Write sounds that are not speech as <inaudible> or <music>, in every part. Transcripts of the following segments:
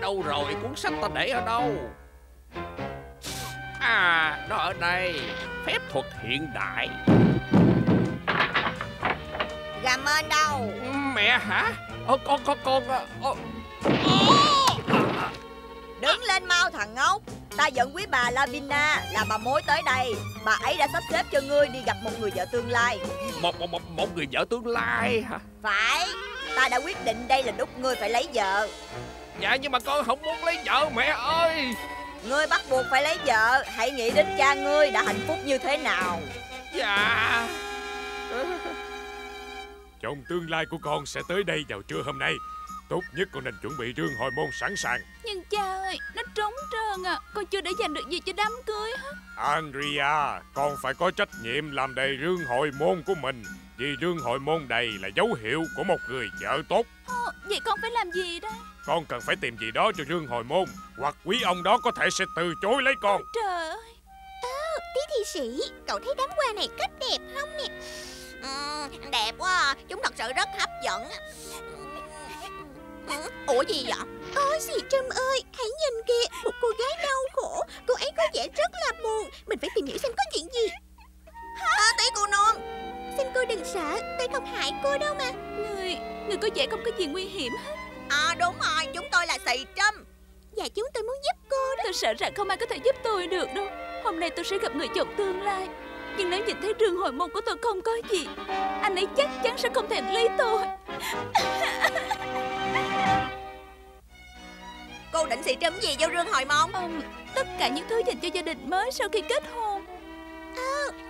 đâu rồi Cuốn sách ta để ở đâu? À nó ở đây Phép thuật hiện đại. Gà mên đâu? Mẹ hả? Ô, con con con ô, Đứng lên mau thằng ngốc. Ta dẫn quý bà Lavina là bà mối tới đây. Bà ấy đã sắp xếp cho ngươi đi gặp một người vợ tương lai. Một, một, một, một người vợ tương lai hả? Phải. Ta đã quyết định đây là lúc ngươi phải lấy vợ Dạ nhưng mà con không muốn lấy vợ mẹ ơi. Ngươi bắt buộc phải lấy vợ. Hãy nghĩ đến cha ngươi đã hạnh phúc như thế nào. Dạ. <laughs> Chồng tương lai của con sẽ tới đây vào trưa hôm nay. Tốt nhất con nên chuẩn bị rương hồi môn sẵn sàng. Nhưng cha ơi Nó trống trơn à. Con chưa để dành được gì cho đám cưới hết. Andrea Con phải có trách nhiệm làm đầy rương hồi môn của mình Vì rương hồi môn đầy là dấu hiệu của một người vợ tốt. Ồ, Vậy con phải làm gì đây Con cần phải tìm gì đó cho rương hồi môn Hoặc quý ông đó có thể sẽ từ chối lấy con. Trời ơi. Tí thị sĩ, cậu thấy đám hoa này rất đẹp không nè? Ừ, đẹp quá. Chúng thật sự rất hấp dẫn. Ủa gì vậy? Ôi dì Trâm ơi, hãy nhìn kìa, một cô gái đau khổ. Cô ấy có vẻ rất là buồn. Mình phải tìm hiểu xem có chuyện gì à, Tí cô nương Xin cô đừng sợ, tôi không hại cô đâu mà. Người, người có vẻ không có gì nguy hiểm hết. À đúng rồi, chúng tôi là xì trâm. Và chúng tôi muốn giúp cô đó. Tôi sợ rằng không ai có thể giúp tôi được đâu. Hôm nay tôi sẽ gặp người chồng tương lai. Nhưng nếu nhìn thấy rương hồi môn của tôi không có gì Anh ấy chắc chắn sẽ không thèm lấy tôi. Cô định xì trâm gì vô rương hồi môn? Ừm, Tất cả những thứ dành cho gia đình mới sau khi kết hôn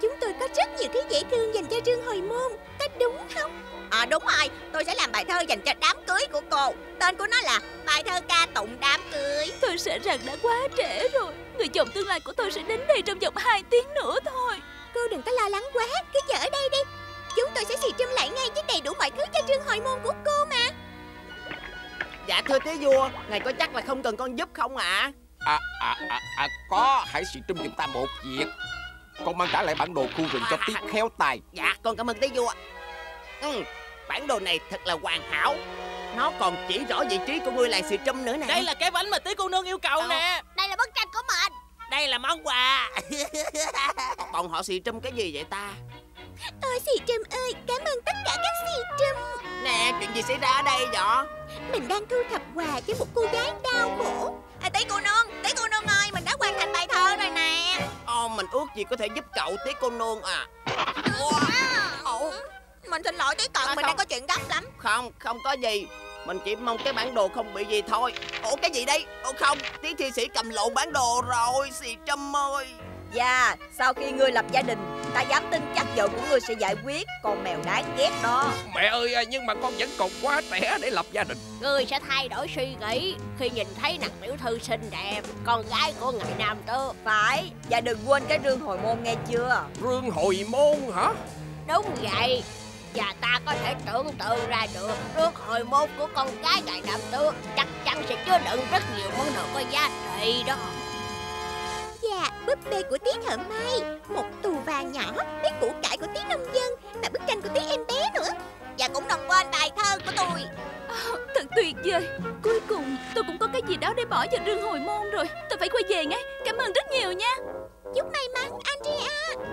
Chúng tôi có rất nhiều thứ dễ thương dành cho Trương Hồi Môn. Có đúng không? À đúng rồi, tôi sẽ làm bài thơ dành cho đám cưới của cô. Tên của nó là bài thơ ca tụng đám cưới. Tôi sợ rằng đã quá trễ rồi. Người chồng tương lai của tôi sẽ đến đây trong vòng 2 tiếng nữa thôi. Cô đừng có lo lắng quá, cứ chờ ở đây đi. Chúng tôi sẽ xì trâm lại ngay với đầy đủ mọi thứ cho Trương Hồi Môn của cô mà. Dạ thưa tế vua Ngài có chắc là không cần con giúp không ạ? À à à, à có. Hãy xì trùm giùm ta một việc Con mang trả lại bản đồ khu rừng cho Tiết khéo tài. Dạ con cảm ơn tế vua. Ừ, Bản đồ này thật là hoàn hảo. Nó còn chỉ rõ vị trí của ngôi làng xì trâm nữa nè. Đây là cái bánh mà tí cô nương yêu cầu Ờ. nè. Đây là bức tranh của mình. Đây là món quà. <laughs> Bọn họ xì trâm cái gì vậy ta? Ôi xì trâm ơi, cảm ơn tất cả các xì trâm. Nè chuyện gì xảy ra ở đây vậy? Mình đang thu thập quà cho một cô gái đau khổ à, Tí cô nương, tí cô nương ơi Mình đã hoàn thành bài thơ rồi nè. Ồ mình ước gì có thể giúp cậu tí cô nương à. Ủa, Mình xin lỗi tí cận À, Mình không. đang có chuyện gấp lắm. Không không có gì. Mình chỉ mong cái bản đồ không bị gì thôi. Ủa cái gì đây? Ủa không Tí thi sĩ cầm lộn bản đồ rồi Xì trâm ơi Và sau khi ngươi lập gia đình Ta dám tin chắc vợ của ngươi sẽ giải quyết Con mèo đáng ghét đó. Mẹ ơi à, nhưng mà con vẫn còn quá trẻ để lập gia đình. Ngươi sẽ thay đổi suy nghĩ Khi nhìn thấy nàng tiểu thư xinh đẹp Con gái của ngài Nam Tơ. Phải Và đừng quên cái rương hồi môn nghe chưa? Rương hồi môn hả? Đúng vậy Và ta có thể tưởng tượng ra được Rước hồi môn của con gái ngài Nam Tơ Chắc chắn sẽ chứa đựng rất nhiều món đồ có giá trị đó búp bê của tí thợ may. Một tù vàng nhỏ Với củ cải của tí nông dân Và bức tranh của tí em bé nữa. Và cũng đừng quên bài thơ của tôi. Thật tuyệt vời. Cuối cùng tôi cũng có cái gì đó để bỏ vào rương hồi môn rồi. Tôi phải quay về ngay Cảm ơn rất nhiều nha. Chúc may mắn Andrea.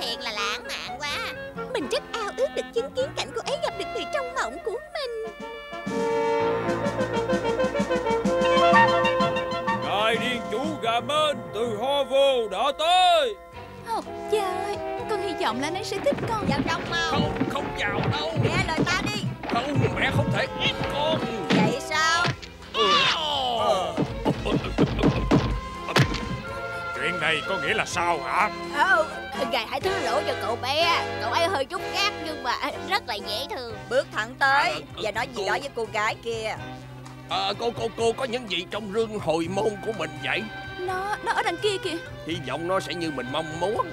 Thiệt là lãng mạn quá. Mình rất ao ước được chứng kiến cảnh cô ấy gặp được người trong mộng của mình mên từ Hovo đã tới. Ồ, Cha ơi Con hy vọng là anh ấy sẽ thích con. Vào trong mau. Không không vào đâu. Nghe lời ta đi. Không mẹ không thể ép con. Vậy sao? Ờ. Chuyện này có nghĩa là sao hả? Không Ngài hãy thứ lỗi cho cậu bé. Cậu ấy hơi chút gác nhưng mà rất là dễ thương. Bước thẳng tới À, Và nói gì cô- đó với cô gái kia. À, cô cô cô có những gì trong rương hồi môn của mình vậy Nó, nó ở đằng kia kìa. Hy vọng nó sẽ như mình mong muốn.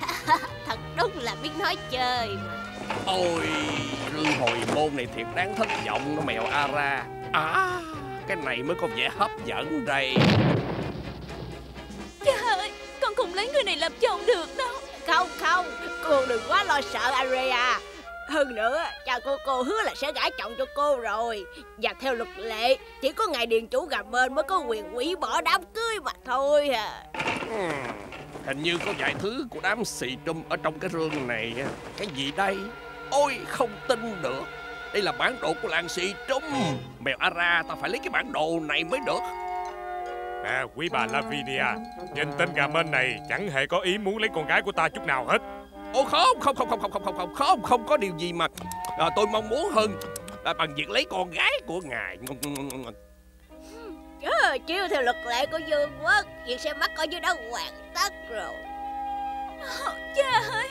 <laughs> Thật đúng là biết nói chơi mà. ôi rương hồi môn này thiệt đáng thất vọng nó mèo ara. À cái này mới có vẻ hấp dẫn đây. Cha ơi Con không lấy người này làm chồng được đâu. Không không Cô đừng quá lo sợ Aria Hơn nữa, cha của cô hứa là sẽ gả chồng cho cô rồi. Và theo luật lệ, chỉ có ngài điền chủ gà mên mới có quyền hủy bỏ đám cưới mà thôi à. Ừm, Hình như có vài thứ của đám xì trùm ở trong cái rương này á. Cái gì đây? Ôi không tin được. Đây là bản đồ của làng xì trùm. Mèo Ara ta phải lấy cái bản đồ này mới được. Nè quý bà Lavinia Nhìn tên gà mên này chẳng hề có ý muốn lấy con gái của ta chút nào hết ô không không không không không không không không không không có điều gì mà à, tôi mong muốn hơn à, bằng việc lấy con gái của ngài. Ừ, Chứ chiêu theo luật lệ của vương quốc Việc xem mắt coi như đã hoàn tất rồi. Cha ơi.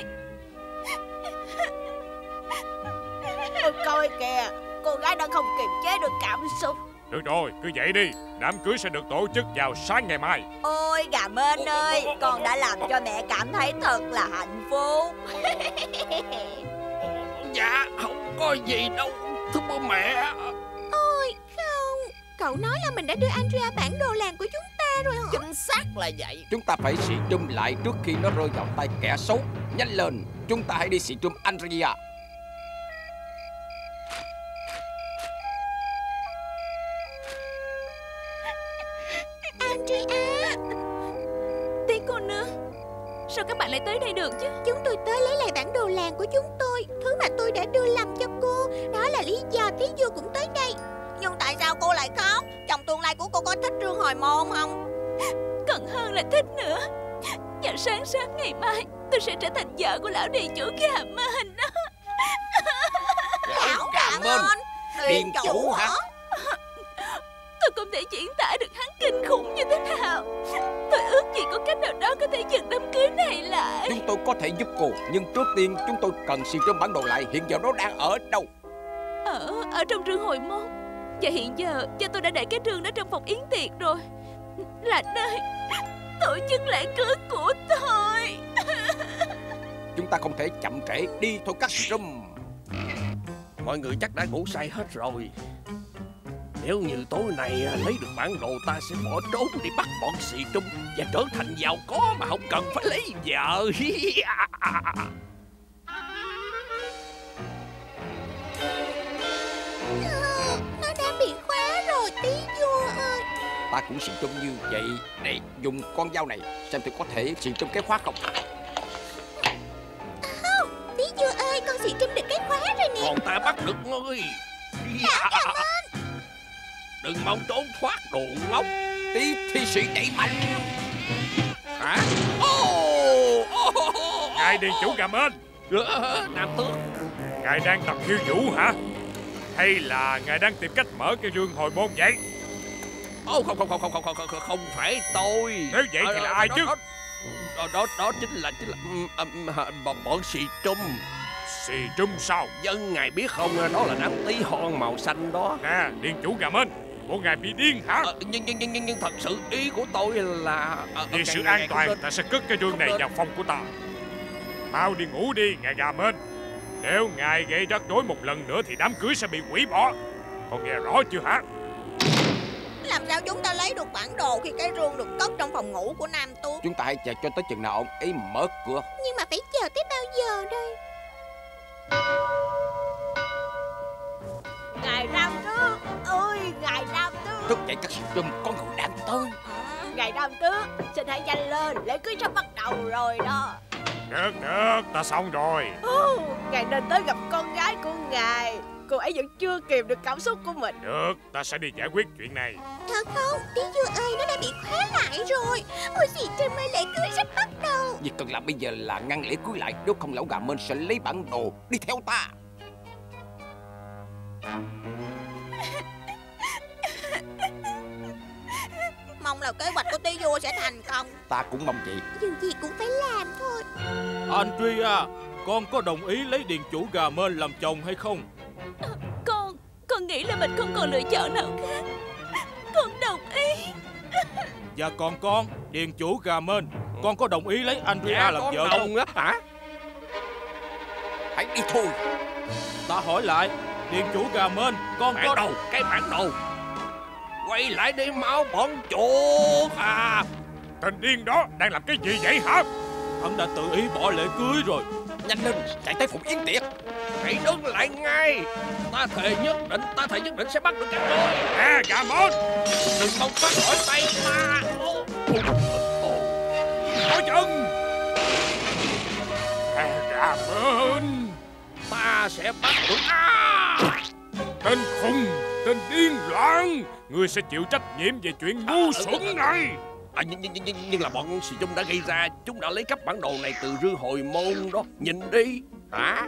Coi kìa, cô gái đã không kiềm chế được cảm xúc. Được rồi cứ vậy đi. Đám cưới sẽ được tổ chức vào sáng ngày mai. Ôi gà mên ơi Con đã làm cho mẹ cảm thấy thật là hạnh phúc. <laughs> Dạ không có gì đâu Thưa bố mẹ. Ôi không. Cậu nói là mình đã đưa Andrea bản đồ làng của chúng ta rồi hả? Chính xác là vậy. Chúng ta phải xì trùm lại trước khi nó rơi vào tay kẻ xấu. Nhanh lên Chúng ta hãy đi xì trùm Andrea Andrea Tí cô nương Sao các bạn lại tới đây được chứ? Chúng tôi tới lấy lại bản đồ làng của chúng tôi. Thứ mà tôi đã đưa lầm cho cô Đó là lý do tí vua cũng tới đây. Nhưng tại sao cô lại khóc? Chồng tương lai của cô có thích Trương Hồi Môn không? Cần hơn là thích nữa. Và sáng sớm ngày mai Tôi sẽ trở thành vợ của lão địa chủ gà mên đó. Lão gà mên. Điền chủ hả Tôi không thể diễn tả được hắn kinh khủng như thế nào. Tôi ước gì có cách nào đó có thể dừng đám cưới này lại. Chúng tôi có thể giúp cô Nhưng trước tiên chúng tôi cần xì trùm bản đồ lại Hiện giờ nó đang ở đâu? Ở, ở trong rương hồi môn. Và hiện giờ cha tôi đã để cái rương đó trong phòng yến tiệc rồi. Là nơi tổ chức lễ cưới của tôi. Chúng ta không thể chậm trễ Đi thôi các xì trùm Mọi người chắc đã ngủ say hết rồi Nếu như tối nay à, lấy được bản đồ ta sẽ bỏ trốn đi bắt bọn xì trung Và trở thành giàu có mà không cần phải lấy vợ. <laughs> Nó đang bị khóa rồi tí vua ơi. Ta cũng xì trùm như vậy Để dùng con dao này Xem tôi có thể xì trùm cái khóa không. Tí vua ơi con xị trùm được cái khóa rồi nè. Còn ta bắt được ngươi Đừng mong trốn thoát đồ ngốc Tí thi sĩ đẩy mạnh Hả? Ô, ô, ô, Ngài điền chủ gà mên Ờ, Nam tước Ngài đang tập khiêu vũ hả Hay là ngài đang tìm cách mở cái rương hồi môn vậy Ô không không không không không không không không phải tôi. Nếu vậy thì là ai chứ? Đó, đó, đó, chính là chính là um, um, hả, bọn, xì trung. Xì trùm sao Dân ngài biết không đó là đám tí hon màu xanh đó. Nè điền chủ gà mên Bộ ngài bị điên hả? Ờ, nhưng, nhưng nhưng nhưng nhưng thật sự ý của tôi là ờ, Vì sự ngài- an ngài toàn ta sẽ cất cái rương này vào phòng của ta. Mau đi ngủ đi ngài gà mên. Nếu ngài gây rắc rối một lần nữa Thì đám cưới sẽ bị hủy bỏ. Con nghe rõ chưa hả? Làm sao chúng ta lấy được bản đồ Khi cái rương được cất trong phòng ngủ của Nam Tuấn Chúng ta hãy chờ cho tới chừng nào ông ấy mở cửa. Nhưng mà phải chờ tới bao giờ đây Thức dậy các xì trùm Con người đang tới Ngài Nam Tước Xin hãy nhanh lên Lễ cưới sắp bắt đầu rồi đó. Được được ta xong rồi. Ồ, Ngài nên tới gặp con gái của Ngài. Cô ấy vẫn chưa kìm được cảm xúc của mình. Được ta sẽ đi giải quyết chuyện này. Thật không? Tí vua ơi nó đã bị khóa lại rồi. Ôi xị trùm ơi lễ cưới sắp bắt đầu. Việc cần làm bây giờ là ngăn lễ cưới lại. Nếu không lão gà mên sẽ lấy bản đồ Đi theo ta. Mong là kế hoạch của tí vua sẽ thành công. Ta cũng mong vậy. Dù gì cũng phải làm thôi. Andrea Con có đồng ý lấy điền chủ gà mên làm chồng hay không? Con, con nghĩ là mình không còn lựa chọn nào khác. Con đồng ý. Và còn con Điền chủ gà mên. Con có đồng ý lấy Andrea Dạ, làm vợ không? đồng á hả? Hãy đi thôi. Ta hỏi lại Điền chủ gà mên Con Bản có đồ, cái bản đồ. Quay lại đi máu bọn chuột à. Tên điên đó đang làm cái gì vậy hả? Hắn đã tự ý bỏ lễ cưới rồi. Nhanh lên chạy tới phòng yến tiệc. Hãy đứng lại ngay. Ta thề nhất định Ta thề nhất định sẽ bắt được các ngươi. Nè gà môn Đừng mong thoát khỏi tay ta. Có chừng Nè gà môn Ta sẽ bắt được. À! Tên khùng Tên điên loạn. Ngươi sẽ chịu trách nhiệm về chuyện ngu xuẩn này. À, nhưng, nhưng, nhưng, nhưng là bọn xì chung đã gây ra Chúng đã lấy cắp bản đồ này từ rư hồi môn đó. Nhìn đi. Hả?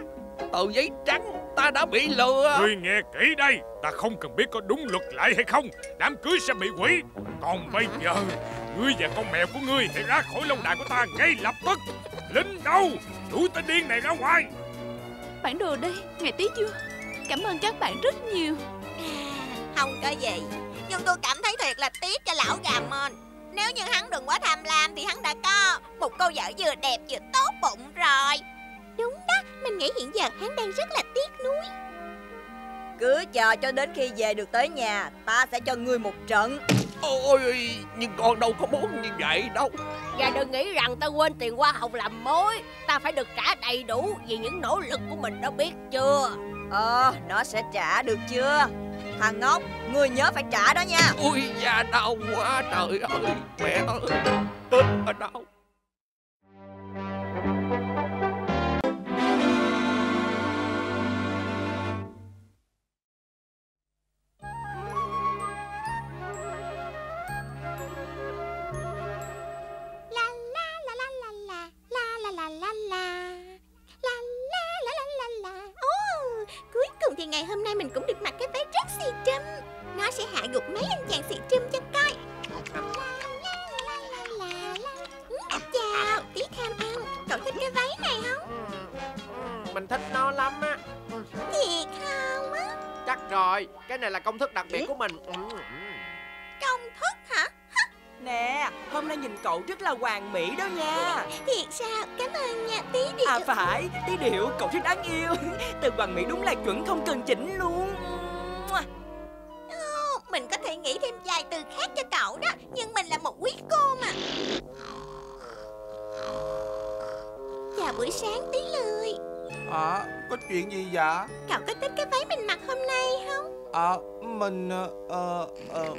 Tờ giấy trắng Ta đã bị lừa. Ngươi nghe kỹ đây Ta không cần biết có đúng luật lại hay không. Đám cưới sẽ bị hủy. Còn bây giờ Ngươi và con mèo của ngươi hãy ra khỏi lâu đài của ta ngay lập tức. Lính đâu? Đuổi tên điên này ra ngoài. Bản đồ đây, ngài tí chưa? Cảm ơn các bạn rất nhiều Không có gì. Nhưng tôi cảm thấy thiệt là tiếc cho lão gà mên Nếu như hắn đừng quá tham lam Thì hắn đã có một cô vợ vừa đẹp vừa tốt bụng rồi. Đúng đó Mình nghĩ hiện giờ hắn đang rất là tiếc nuối. Cứ chờ cho đến khi về được tới nhà Ta sẽ cho ngươi một trận. Ôi Nhưng con đâu có muốn như vậy đâu. Và đừng nghĩ rằng ta quên tiền hoa hồng làm mối. Ta phải được trả đầy đủ Vì những nỗ lực của mình đó biết chưa? Ờ nó sẽ trả được chưa Thằng ngốc, người nhớ phải trả đó nha. Ui da, đau quá trời ơi, Mẹ ơi. Tức ở đâu rồi Cái này là công thức đặc biệt của mình. Ừ, ừ. Công thức hả? Nè, hôm nay nhìn cậu rất là hoàn mỹ đó nha. Thiệt sao? Cảm ơn nha, tí đi À phải, tí điệu cậu rất đáng yêu. <laughs> Từ hoàn mỹ đúng là chuẩn không cần chỉnh luôn. Mua. Ồ, Mình có thể nghĩ thêm vài từ khác cho cậu đó Nhưng mình là một quý cô mà. Chào buổi sáng tí lười À, có chuyện gì vậy? Cậu có thích cái váy mình mặc hôm nay không? À, mình... Ờ... Ờ...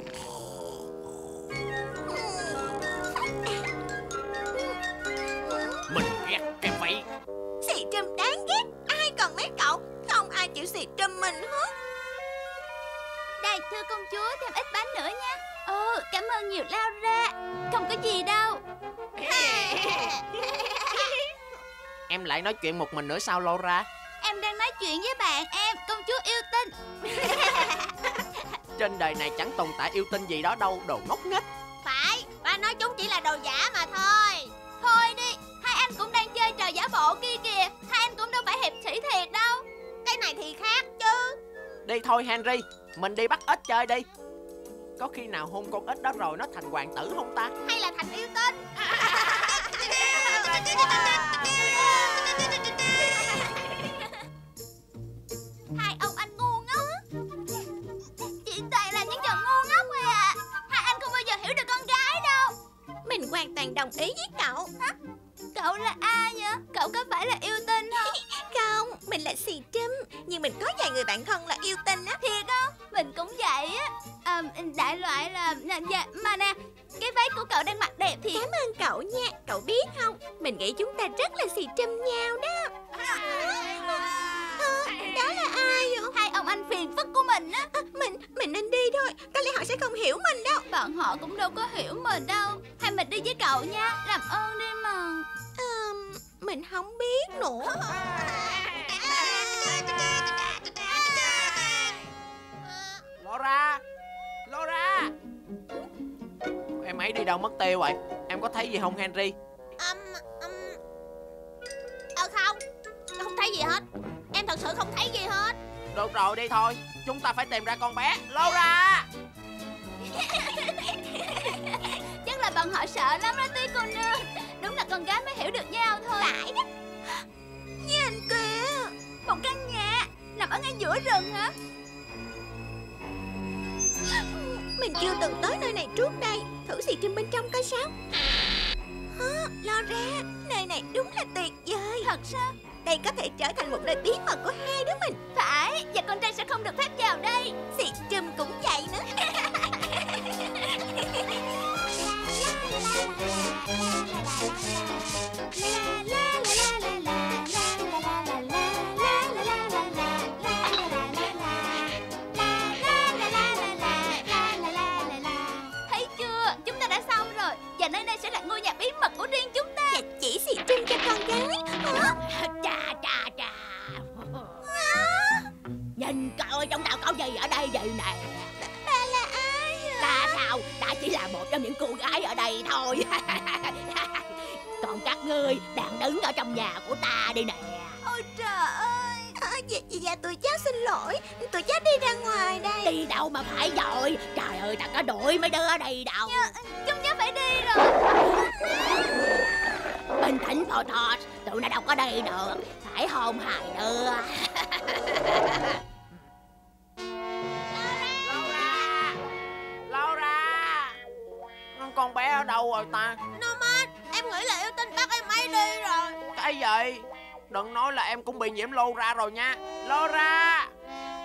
Mình ghét cái váy. Xì trâm đáng ghét. Ai còn mấy cậu? Không ai chịu xì trâm mình hết. Đây, thưa công chúa, thêm ít bánh nữa nha. Ồ, cảm ơn nhiều Laura. Không có gì đâu Em lại nói chuyện một mình nữa sao Laura? Em đang nói chuyện với bạn em, công chúa yêu tinh. <laughs> Trên đời này chẳng tồn tại yêu tinh gì đó đâu Đồ ngốc nghếch. Phải Ba nói chúng chỉ là đồ giả mà thôi. Thôi đi, hai anh cũng đang chơi trò giả bộ kia kìa Hai anh cũng đâu phải hiệp sĩ thiệt đâu. Cái này thì khác chứ. Đi thôi Henry Mình đi bắt ếch chơi đi. Có khi nào hôn con ếch đó rồi nó thành hoàng tử không ta? Hay là thành yêu tinh <laughs> hoàn toàn đồng ý với cậu. Cậu là ai vậy? Cậu có phải là yêu tinh không? <laughs> Không, mình là xì trâm Nhưng mình có vài người bạn thân là yêu tinh á. Thiệt không? Mình cũng vậy á. À, Đại loại là dạ, Mà nè Cái váy của cậu đang mặc đẹp thì Cảm ơn cậu nha. Cậu biết không? Mình nghĩ chúng ta rất là xì trâm nhau đó. <laughs> Ờ, Đó là ai vậy? Hai ông anh phiền phức của mình á. À, Mình mình nên đi thôi. Có lẽ họ sẽ không hiểu mình đâu. Bọn họ cũng đâu có hiểu mình đâu. Hay mình đi với cậu nha. Làm ơn đi mà. Ờm, Mình không biết nữa. <laughs> Laura Laura. Em ấy đi đâu mất tiêu vậy? Em có thấy gì không Henry thật sự không thấy gì hết. Được rồi đi thôi. Chúng ta phải tìm ra con bé. Laura <laughs> Chắc là bọn họ sợ lắm đó tí cô nương. Đúng là con gái mới hiểu được nhau thôi. Phải đó. Nhìn kìa. Một căn nhà Nằm ở ngay giữa rừng hả? Mình chưa từng tới nơi này trước đây. Thử xì trâm bên trong coi sao. Hả, lo ra. Nơi này đúng là tuyệt vời. Thật sao Đây có thể trở thành một nơi bí mật của hai đứa mình Phải Và con trai sẽ không được phép vào đây Xì trùm cũng vậy nữa Thấy nhiễm Laura rồi nha. Laura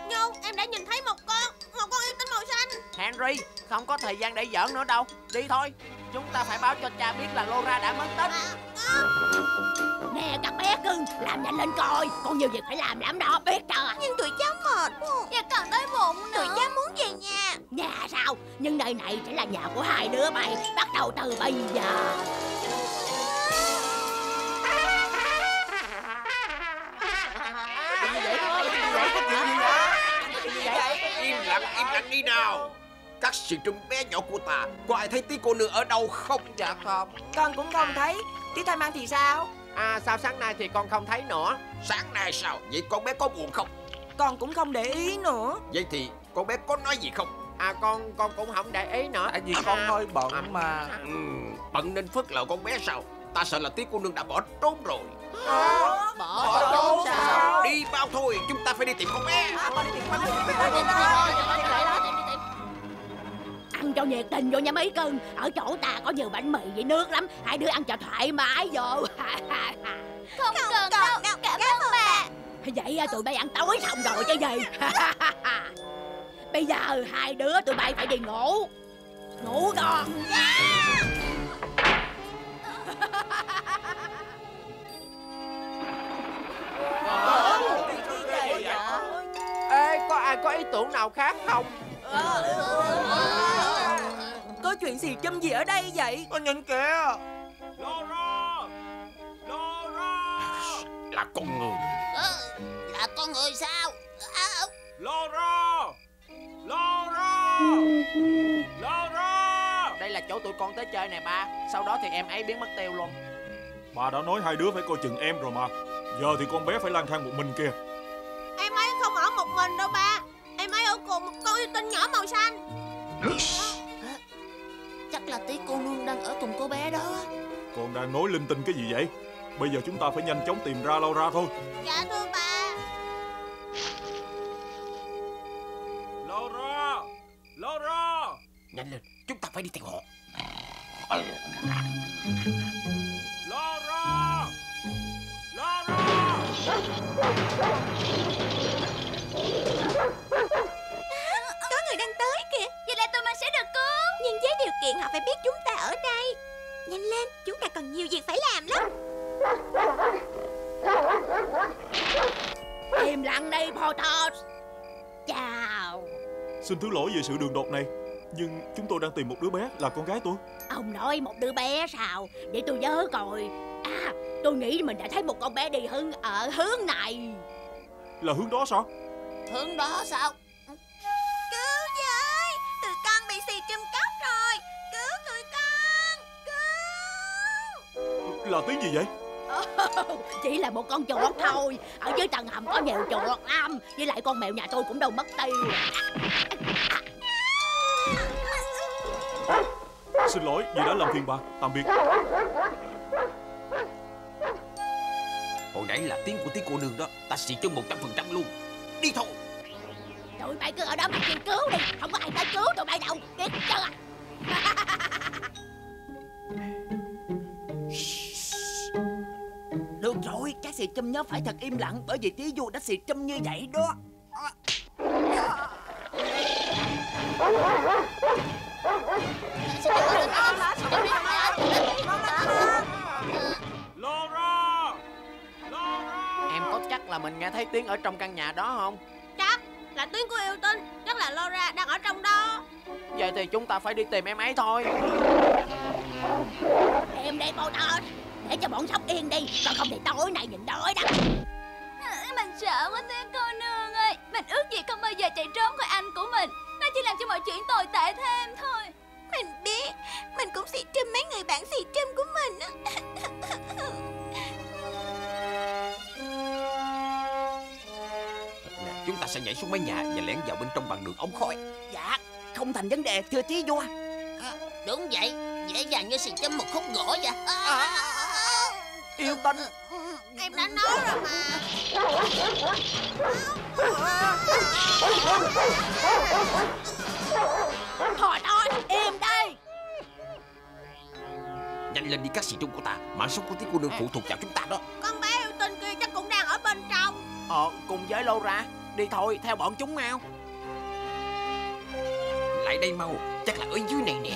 Nhưng em đã nhìn thấy một con Một con yêu tinh màu xanh. Henry Không có thời gian để giỡn nữa đâu. Đi thôi. Chúng ta phải báo cho cha biết là Laura đã mất tích. Nè các bé cưng Làm nhanh lên coi. Con nhiều việc phải làm lắm đó biết chưa? Nhưng tụi cháu mệt quá. Và còn đói bụng Tụi nữa cháu muốn về nhà. Nhà sao? Nhưng nơi này sẽ là nhà của hai đứa mày Bắt đầu từ bây giờ lặng, im lặng đi nào. Các sĩ trung bé nhỏ của ta Có ai thấy tí cô nương ở đâu không? Dạ không. Con cũng không thấy. Tí thay mang thì sao? À sao sáng nay thì con không thấy nữa? Sáng nay sao? Vậy con bé có buồn không? Con cũng không để ý nữa. Vậy thì con bé có nói gì không? À con con cũng không để ý nữa. Tại vì con hơi bận mà. Ừ, Bận nên phớt lờ con bé sao Ta sợ là tí cô nương đã bỏ trốn rồi. Bỏ trốn sao? Đi bao thôi Chúng ta phải đi tìm con bé. Ăn cho nhiệt tình vô nha mấy cưng. Ở chỗ ta có nhiều bánh mì với nước lắm. Hai đứa ăn cho thoải mái vô. <laughs> Không, cần đâu, đâu, Cảm cảm ơn bà. Vậy tụi bay ăn tối xong rồi chứ gì. <laughs> Bây giờ hai đứa tụi bay phải đi ngủ. Ngủ ngon ý tưởng nào khác không? Có chuyện gì châm gì ở đây vậy? Con nhìn kìa. Laura! Laura! Là con người. Là con người sao? À, Laura! Laura! Laura! Đây là chỗ tụi con tới chơi nè ba. Sau đó thì em ấy biến mất tiêu luôn. Bà đã nói hai đứa phải coi chừng em rồi mà. Giờ thì con bé phải lang thang một mình kìa. Em ấy không ở một mình đâu ba Ở cùng một con yêu tinh nhỏ màu xanh. Chắc là tí cô nương đang ở cùng cô bé đó. Con đang nói linh tinh cái gì vậy? Bây giờ chúng ta phải nhanh chóng tìm ra Laura thôi. Dạ thưa ba Laura! Laura! Nhanh lên Chúng ta phải đi tìm họ. Laura! Laura <laughs> điều kiện họ phải biết chúng ta ở đây. Nhanh lên Chúng ta còn nhiều việc phải làm lắm. Im lặng đi Potos Chào. Xin thứ lỗi về sự đường đột này Nhưng chúng tôi đang tìm một đứa bé là con gái tôi. Ông nói một đứa bé sao? Để tôi nhớ coi. À tôi nghĩ mình đã thấy một con bé đi hướng ở hướng này. Là hướng đó sao? Hướng đó sao Là tiếng gì vậy? <laughs> Chỉ là một con chuột thôi. Ở dưới tầng hầm có nhiều chuột lắm. Với lại con mèo nhà tôi cũng đâu mất tiêu. <laughs> Xin lỗi vì đã làm phiền bà. Tạm biệt. Hồi nãy là tiếng của tí cô nương đó. Ta xịt cho một trăm phần trăm luôn. Đi thôi. Tụi bay cứ ở đó mà kêu cứu đi. Không có ai tới cứu tụi bay đâu. Biết chưa <laughs> các xì châm nhớ phải thật im lặng bởi vì tí vua đã xì châm như vậy đó. Laura! Em có chắc là mình nghe thấy tiếng ở trong căn nhà đó không? Chắc. Là tiếng của yêu tinh Chắc là Laura đang ở trong đó. Vậy thì chúng ta phải đi tìm em ấy thôi. Em đây bộ tao Để cho bọn sóc yên đi. Còn không thì tối nay nhìn đói đó. Mình sợ quá tiên cô nương ơi. Mình ước gì không bao giờ chạy trốn khỏi anh của mình. Nó chỉ làm cho mọi chuyện tồi tệ thêm thôi. Mình biết Mình cũng xì trâm mấy người bạn xì trâm của mình Chúng ta sẽ nhảy xuống mái nhà và lẻn vào bên trong bằng đường ống khói. Dạ Không thành vấn đề thưa tí vua. Đúng vậy. Dễ dàng như xì châm một khúc gỗ vậy Yêu tinh Em đã nói rồi mà. Thôi thôi Im đây Nhanh lên đi các sĩ trung của ta. Mạng sống của tí cô nương phụ thuộc vào chúng ta đó. Con bé yêu tinh kia chắc cũng đang ở bên trong. Ờ cùng với Laura Đi thôi theo bọn chúng mau. Lại đây mau. Chắc là ở dưới này nè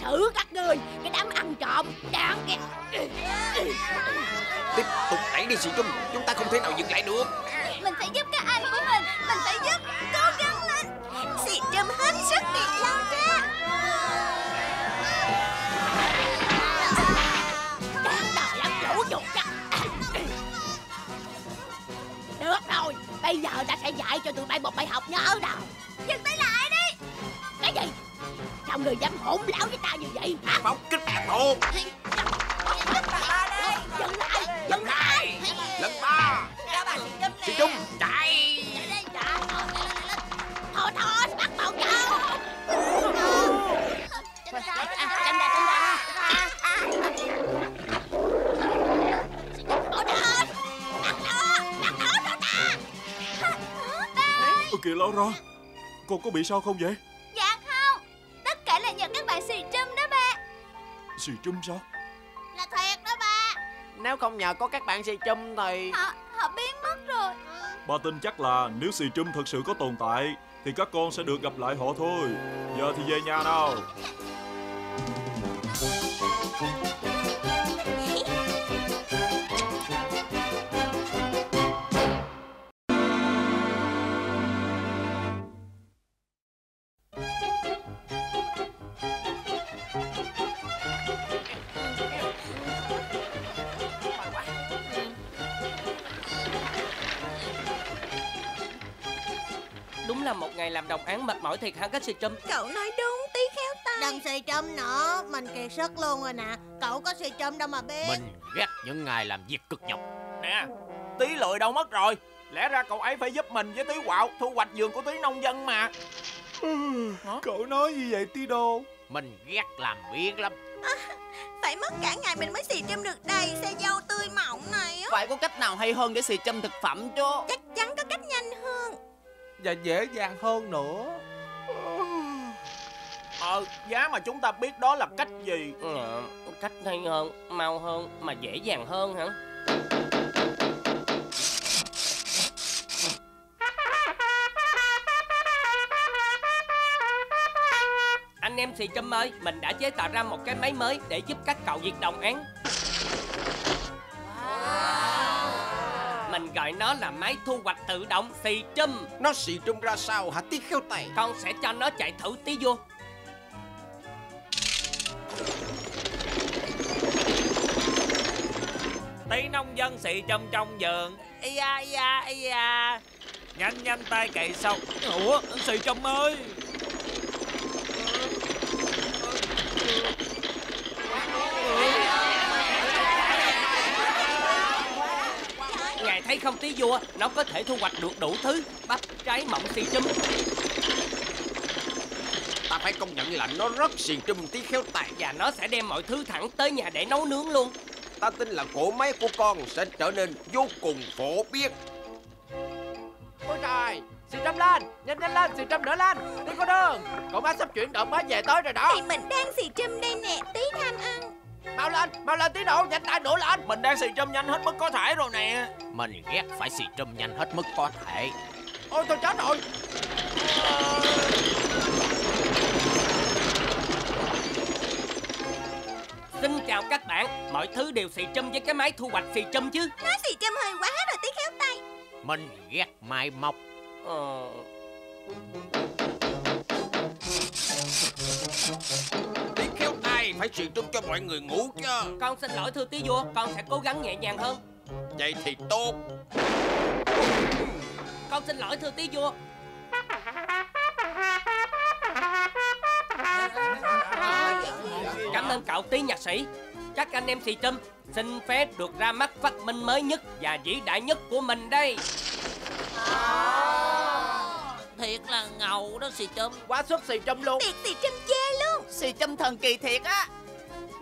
xử các ngươi. Cái đám ăn trộm Đáng ghét. Tiếp tục đẩy đi sĩ trung. Chúng ta không thể nào dừng lại được. Mình phải giúp các anh của mình. Mình phải giúp Cố gắng lên. Xì trâm hết sức đi Laura có bị sao không vậy? Dạ không Tất cả là nhờ các bạn xì trâm đó ba. Xì chum sao? Là thiệt đó ba. Nếu không nhờ có các bạn xì chum thì Họ, họ biến mất rồi. Ba tin chắc là nếu xì chum thật sự có tồn tại Thì các con sẽ được gặp lại họ thôi. Giờ thì về nhà nào Ngày làm đồng án mệt mỏi thiệt hả các sĩ trâm Cậu nói đúng tí khéo tay. Đừng xì châm nữa Mình kiệt sức luôn rồi nè. Cậu có xì châm đâu mà biết. Mình ghét những ngày làm việc cực nhọc. Nè Tí lười đâu mất rồi. Lẽ ra cậu ấy phải giúp mình với tí quạo Thu hoạch vườn của tí nông dân mà. Cậu nói như vậy tí đô? Mình ghét làm việc lắm. Phải mất cả ngày mình mới xì trâm được đầy xe dâu tươi mọng này á. Phải có cách nào hay hơn để xì châm thực phẩm chứ Chắc chắn có cách nhanh hơn và dễ dàng hơn nữa. Ờ giá mà chúng ta biết đó là cách gì? Ờ, Cách hay hơn, mau hơn Mà dễ dàng hơn hả? Anh em xì châm ơi Mình đã chế tạo ra một cái máy mới Để giúp các cậu việc đồng án. Gọi nó là máy thu hoạch tự động xì trâm Nó xì trung ra sao hả? Tí khéo tay. Con sẽ cho nó chạy thử tí vô. Tí nông dân xị châm trong vườn. Ây da, ây da, ây da Nhanh nhanh tay cày xong. Ủa, xị châm ơi Không tí vua Nó có thể thu hoạch được đủ thứ. Bắp, trái mọng xì chum Ta phải công nhận là nó rất xì trung tí khéo tay. Và nó sẽ đem mọi thứ thẳng tới nhà để nấu nướng luôn. Ta tin là cỗ máy của con sẽ trở nên vô cùng phổ biến. Ôi trời Xì trâm lên Nhanh nhanh lên Xì trâm nữa lên. Đi có đường Cậu má sắp chuyển động mới về tới rồi đó. Thì mình đang xì trâm đây nè Tí Mau lên Mau lên tí độ Nhanh tay nữa lên. Mình đang xì trâm nhanh hết mức có thể rồi nè. Mình ghét phải xì trâm nhanh hết mức có thể. Ôi tôi chết rồi. Xin chào các bạn Mọi thứ đều xì châm với cái máy thu hoạch xì châm chứ? Nó xì trâm hơi quá rồi tí khéo tay. Mình ghét mai móc. Ờ... Phải xì trông cho mọi người ngủ chứ. Con xin lỗi thưa tí vua Con sẽ cố gắng nhẹ nhàng hơn. Vậy thì tốt. Con xin lỗi thưa tí vua. Cảm ơn cậu tí nhạc sĩ. Các anh em xì châm Xin phép được ra mắt phát minh mới nhất Và vĩ đại nhất của mình đây Thiệt là ngầu đó xì châm Quá xuất xì trâm luôn. Tiệt xì trâm chê luôn. Xì trâm thần kỳ thiệt á.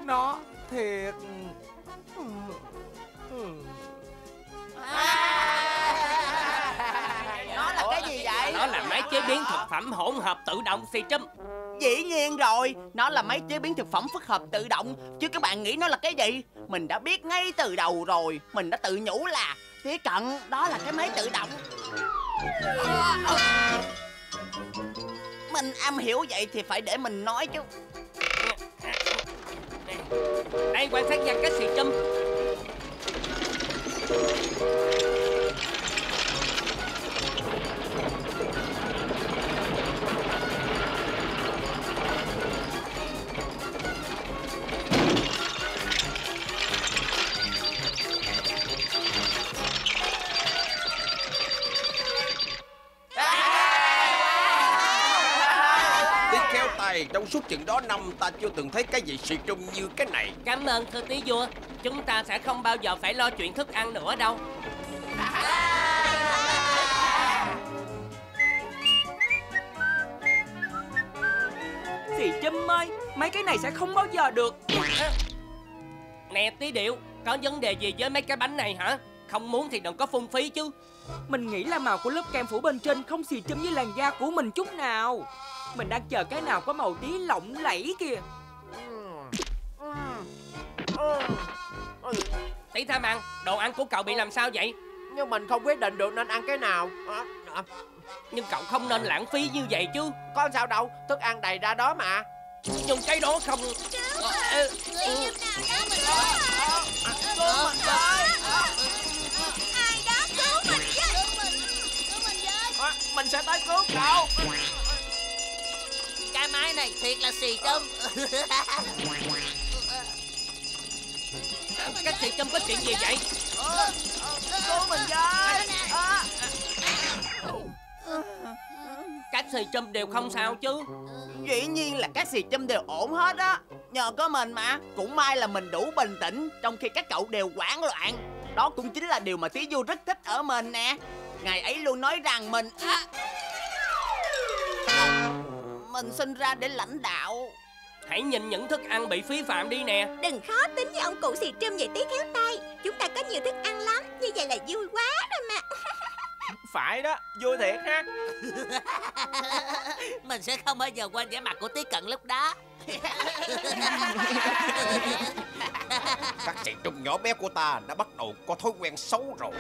Nó thiệt. Nó là cái gì vậy? Nó là máy chế biến thực phẩm hỗn hợp tự động xì châm Dĩ nhiên rồi Nó là máy chế biến thực phẩm phức hợp tự động. Chứ các bạn nghĩ nó là cái gì? Mình đã biết ngay từ đầu rồi Mình đã tự nhủ là Tía cận đó là cái máy tự động mình am hiểu vậy thì phải để mình nói chứ. Đây, quan sát gian cách xì châm như cái này. Cảm ơn thưa tí vua. Chúng ta sẽ không bao giờ phải lo chuyện thức ăn nữa đâu. Xì châm ơi Mấy cái này sẽ không bao giờ được. Nè tí điệu Có vấn đề gì với mấy cái bánh này hả? Không muốn thì đừng có phung phí chứ. Mình nghĩ là màu của lớp kem phủ bên trên Không xì châm với làn da của mình chút nào. Mình đang chờ cái nào có màu tí lộng lẫy kìa Tí tham ăn Đồ ăn của cậu bị làm sao vậy? Nhưng mình không quyết định được nên ăn cái nào. À, à, Nhưng cậu không nên lãng phí như vậy chứ. Có sao đâu Thức ăn đầy ra đó mà. Nhưng cái đó không Ờ, ờ, trâm nào đó mình với Cứu mình với Ai đó cứu mình với Mình sẽ tới cứu cậu. Cái máy này thiệt là xì châm <laughs> Các chị Trâm có chuyện gì vậy? Cứu mình với à. Các xì Trâm đều không sao chứ? Dĩ nhiên là các xì Trâm đều ổn hết á. Nhờ có mình mà Cũng may là mình đủ bình tĩnh Trong khi các cậu đều hoảng loạn. Đó cũng chính là điều mà Tí Du rất thích ở mình nè. Ngày ấy luôn nói rằng mình à, Mình sinh ra để lãnh đạo. Hãy nhìn những thức ăn bị phí phạm đi nè. Đừng khó tính với ông cụ xì trâm vậy tí khéo tay. Chúng ta có nhiều thức ăn lắm Như vậy là vui quá rồi mà. <laughs> Phải đó Vui thiệt ha. <laughs> Mình sẽ không bao giờ quên vẻ mặt của tí cận lúc đó. <laughs> Các xì trông nhỏ bé của ta Đã bắt đầu có thói quen xấu rồi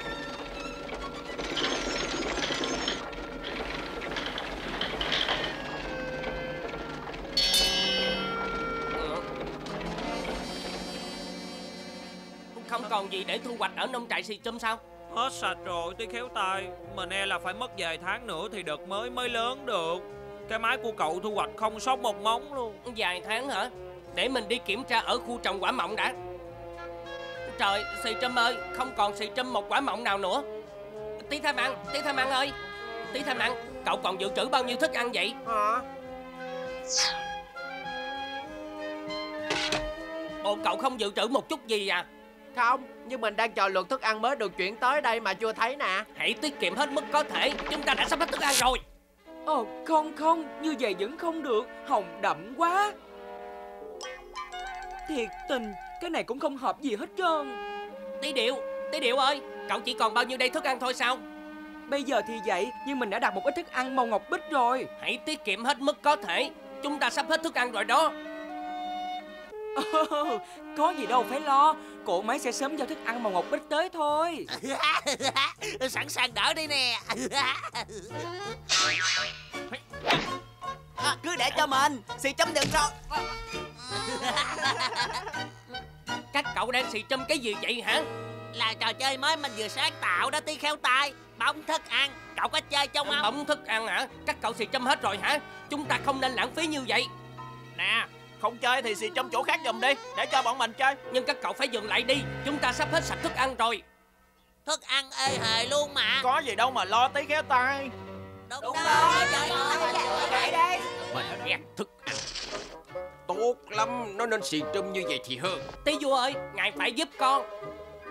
Không còn gì để thu hoạch ở nông trại xì châm sao? Hết sạch rồi tí khéo tay Mình e là phải mất vài tháng nữa thì đợt mới mới lớn được. Cái máy của cậu thu hoạch không sót một móng luôn. Vài tháng hả? Để mình đi kiểm tra ở khu trồng quả mọng đã. Trời xì trâm ơi Không còn xì trâm một quả mọng nào nữa. Tí tham ăn Tí tham ăn ơi. Tí tham ăn Cậu còn dự trữ bao nhiêu thức ăn vậy? Hả? Ồ cậu không dự trữ một chút gì à Không? Nhưng mình đang chờ lượt thức ăn mới được chuyển tới đây mà chưa thấy nè. Hãy tiết kiệm hết mức có thể Chúng ta đã sắp hết thức ăn rồi. Ồ không không Như vậy vẫn không được. Hồng đậm quá. Thiệt tình Cái này cũng không hợp gì hết trơn. Tí điệu, tí điệu ơi Cậu chỉ còn bao nhiêu đây thức ăn thôi sao? Bây giờ thì vậy Nhưng mình đã đặt một ít thức ăn màu ngọc bích rồi. Hãy tiết kiệm hết mức có thể Chúng ta sắp hết thức ăn rồi đó Có gì đâu phải lo. Cỗ máy sẽ sớm giao thức ăn màu ngọc bích tới thôi. <laughs> Sẵn sàng đỡ đi nè. À, Cứ để cho mình Xì chấm được rồi Các cậu đang xì châm cái gì vậy hả? Là trò chơi mới mình vừa sáng tạo đó tí khéo tay Bóng thức ăn. Cậu có chơi chung không? Bóng thức ăn hả? Các cậu xì châm hết rồi hả? Chúng ta không nên lãng phí như vậy. Nè không chơi thì xì trong chỗ khác giùm đi Để cho bọn mình chơi. Nhưng các cậu phải dừng lại đi Chúng ta sắp hết sạch thức ăn rồi. Thức ăn ê hề luôn mà. Có gì đâu mà lo tí khéo tay Đúng, Đúng rồi Chạy đây Mình ghét thức ăn. Tốt lắm Nó nên xì trâm như vậy thì hơn. Tí vua ơi Ngài phải giúp con.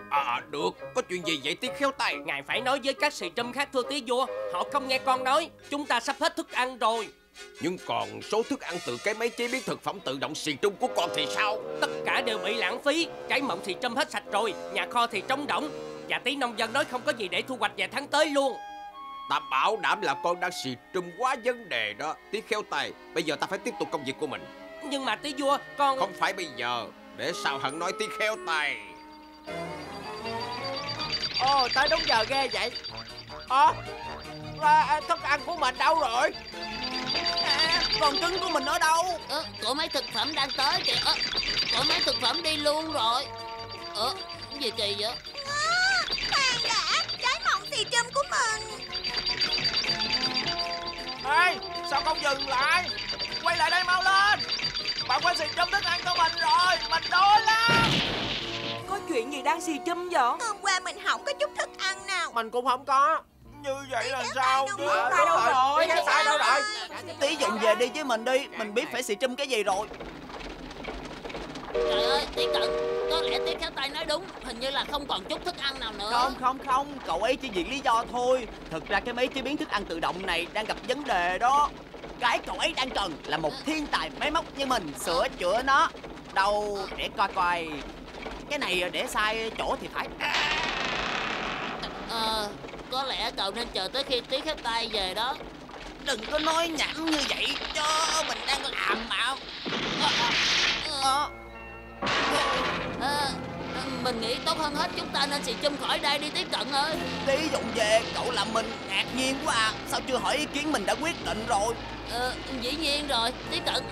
À được Có chuyện gì vậy tí khéo tay. Ngài phải nói với các xì trâm khác thưa tí vua Họ không nghe con nói Chúng ta sắp hết thức ăn rồi nhưng còn số thức ăn từ cái máy chế biến thực phẩm tự động xì trung của con thì sao? Tất cả đều bị lãng phí. Trái mọng thì trâm hết sạch rồi Nhà kho thì trống rỗng. Và tí nông dân nói không có gì để thu hoạch vài tháng tới luôn. Ta bảo đảm là con đang xì trung quá vấn đề đó. Tí khéo tay Bây giờ ta phải tiếp tục công việc của mình. Nhưng mà tí vua con Không phải bây giờ Để sao hận nói tí khéo tay. Ồ tới đúng giờ ghê vậy. Ồ à, thức ăn của mình đâu rồi? À, Còn trứng của mình ở đâu? Ờ, Cổ máy thực phẩm đang tới kìa. Ờ, Cổ máy thực phẩm đi luôn rồi. Ờ gì kỳ vậy? À, Khoan đã Trái mọng xì trâm của mình. Ê sao không dừng lại? Quay lại đây mau lên. Bạn quay xì trâm thức ăn của mình rồi. Mình đói lắm. Có chuyện gì đang xì trâm vậy? Hôm qua mình không có chút thức ăn nào. Mình cũng không có như vậy là sao? chứ Sai đâu rồi. Cái sai đâu rồi. Tí dọn về đi với mình đi Mình biết phải xì trâm cái gì rồi. Trời ơi, tí cận Có lẽ tí khéo tay nói đúng Hình như là không còn chút thức ăn nào nữa. Không, không, không Cậu ấy chỉ viện lý do thôi. Thực ra cái máy chế biến thức ăn tự động này đang gặp vấn đề đó. Cái cậu ấy đang cần là một thiên tài máy móc như mình Sửa chữa nó. Đâu, để coi coi. Cái này để sai chỗ thì phải. Ờ, có lẽ cậu nên chờ tới khi tí khép tay về đó. Đừng có nói nhảm như vậy cho Mình đang làm mà ờ, ờ, Mình nghĩ tốt hơn hết chúng ta nên xì chum khỏi đây đi tí cận ơi. Tí dọn về cậu làm mình ngạc nhiên quá à. Sao chưa hỏi ý kiến mình đã quyết định rồi? Ờ, dĩ nhiên rồi. Tí cận,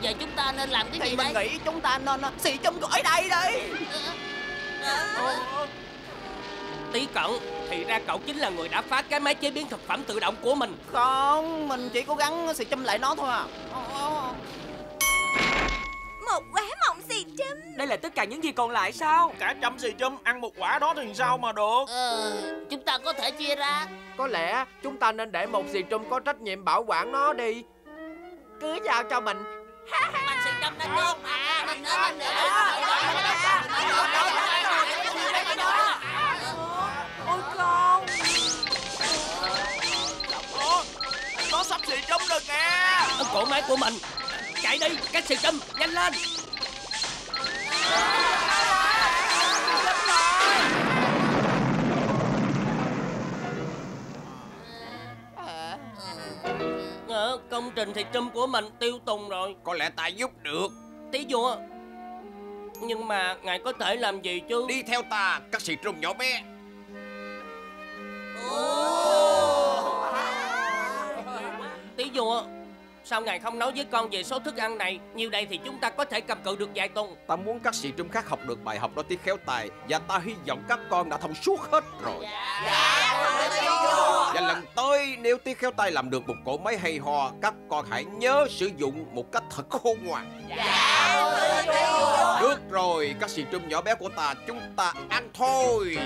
giờ chúng ta nên làm cái Thì gì mình đây? nghĩ chúng ta nên xì chum khỏi đây đi. Ờ, Tí cận Thì ra cậu chính là người đã phá cái máy chế biến thực phẩm tự động của mình Không Mình chỉ cố gắng xì châm lại nó thôi à Một quả mọng xì châm Đây là tất cả những gì còn lại sao Cả trăm xì châm ăn một quả đó thì sao mà được Ờ Chúng ta có thể chia ra Có lẽ chúng ta nên để một xì châm có trách nhiệm bảo quản nó đi Cứ giao cho mình Mình xì châm nó trước mà Mình nữa mình nữa Châm rồi kìa. Cổ máy của mình. Chạy đi, các xì châm, nhanh lên. Ờ, công trình thì trâm của mình tiêu tùng rồi. Có lẽ ta giúp được. Tí vua Nhưng mà ngài có thể làm gì chứ? Đi theo ta, các xì trùng nhỏ bé. Tí vua. Sao ngài không nói với con về số thức ăn này? Nhiều đây thì chúng ta có thể cầm cự được vài tuần. Ta muốn các sĩ trung khác học được bài học đó tí khéo tài Và ta hy vọng các con đã thông suốt hết rồi. Và lần tới nếu tí khéo tay làm được một cỗ máy hay ho Các con hãy nhớ sử dụng một cách thật khôn ngoan. Được rồi, các sĩ trung nhỏ bé của ta Chúng ta ăn thôi